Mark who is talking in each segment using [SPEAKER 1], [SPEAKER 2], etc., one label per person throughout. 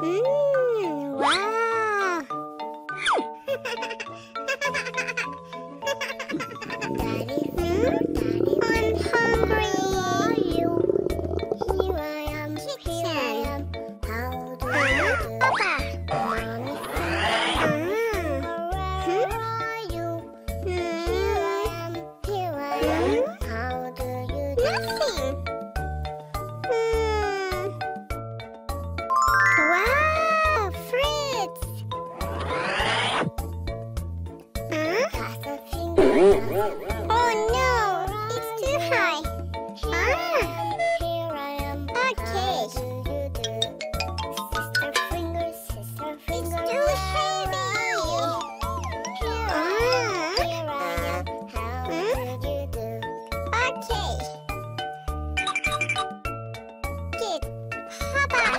[SPEAKER 1] Mmm, wow! Daddy, How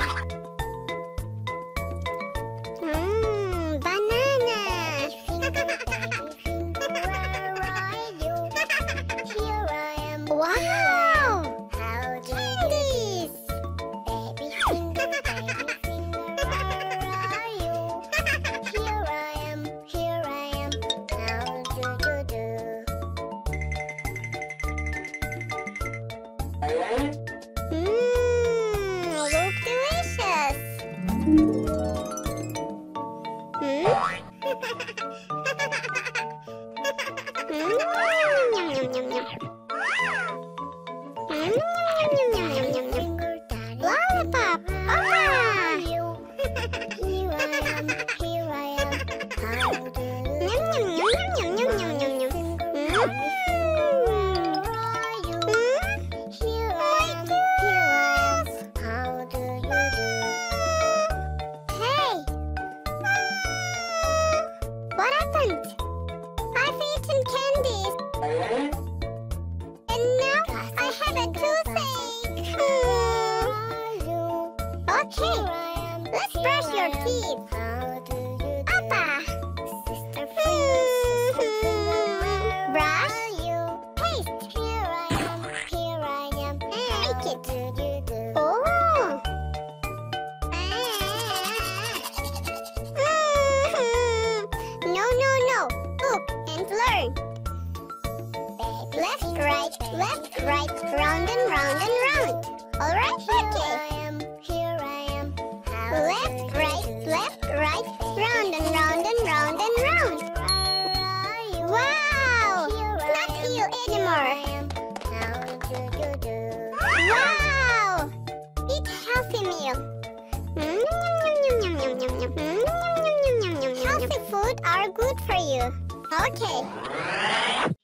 [SPEAKER 1] Lollipop! Hurrah! Here I am, here I am. Do What happened? left, right, left, right, round and round and round. All right, here okay. I am, here I am. How left, right, left, right, round and round and round and round. Wow! Here Not you anymore. Wow! Eat healthy meal. Healthy food are good for you. Okay.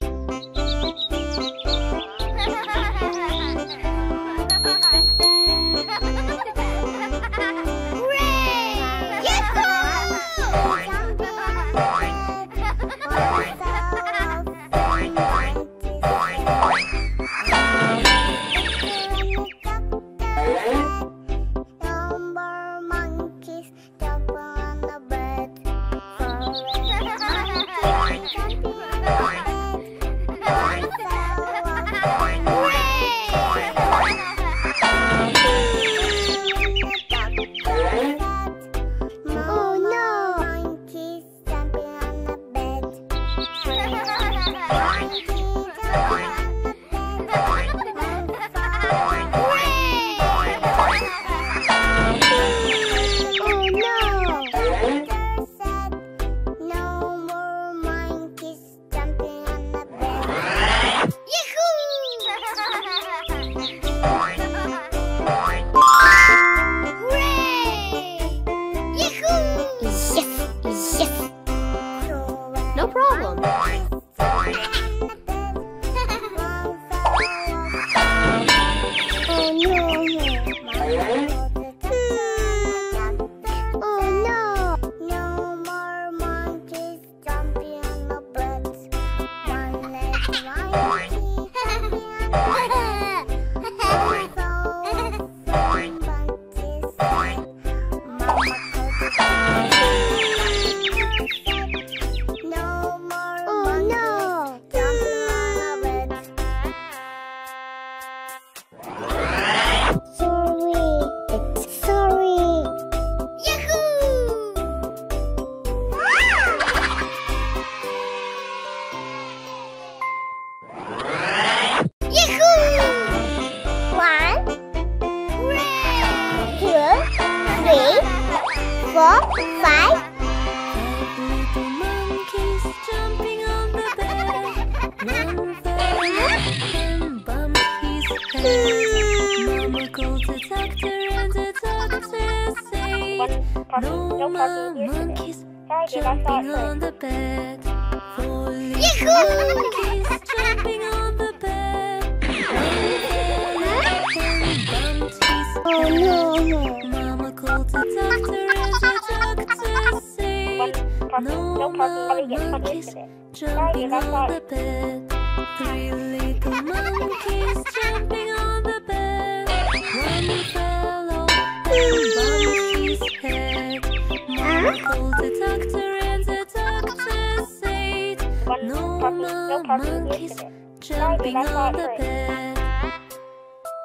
[SPEAKER 2] No monkeys jumping on the bed. Four little monkeys jumping on the bed.
[SPEAKER 1] Oh no.
[SPEAKER 2] Mama called the doctor and the doctor said, No more monkeys jumping on the bed. Three little monkeys called the doctor and the doctor said, No more monkeys jumping on the bed.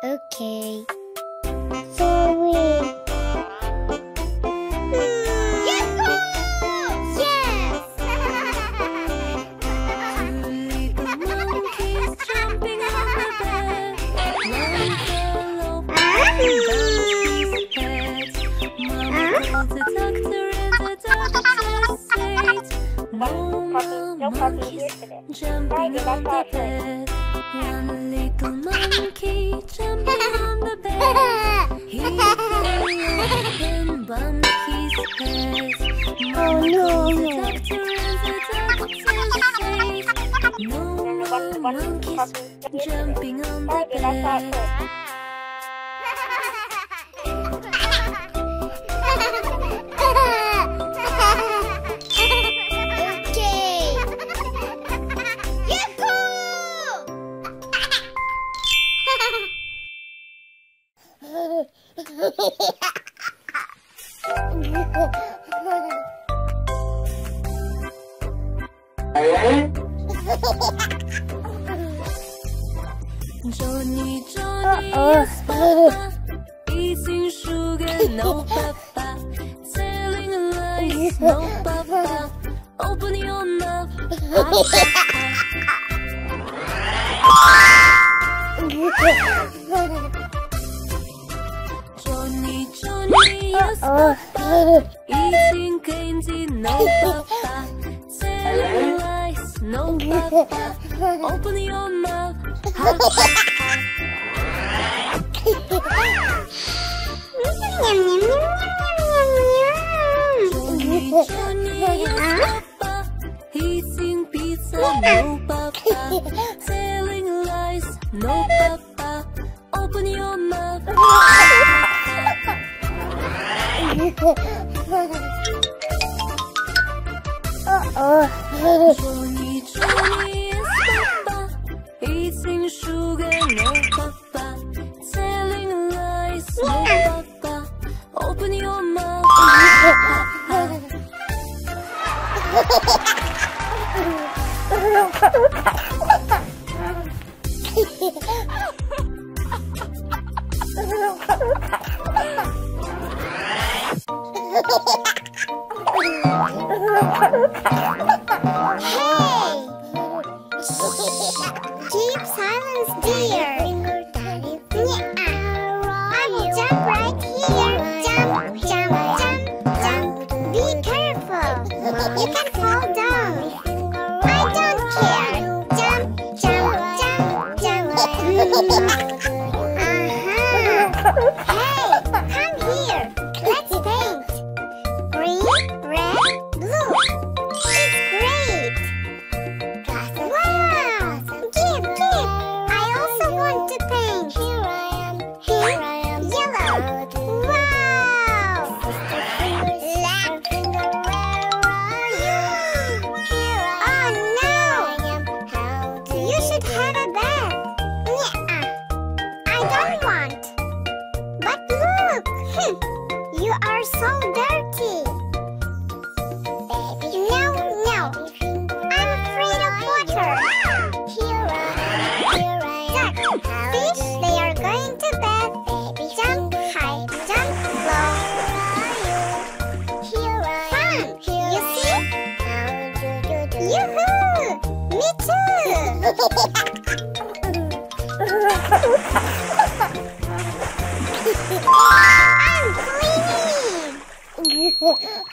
[SPEAKER 1] Okay.
[SPEAKER 2] His head. Mama called the doctor and the doctor said, No more monkeys jumping on the bed. Johnny, Johnny, yes, Papa. Eating sugar, no, Papa. Telling lies, no, Papa. Open your mouth, Open your mouth. Eating pizza, no, Papa. Telling lies, no, Papa. Open your mouth. Johnny, Johnny,
[SPEAKER 1] あっ! So Huh?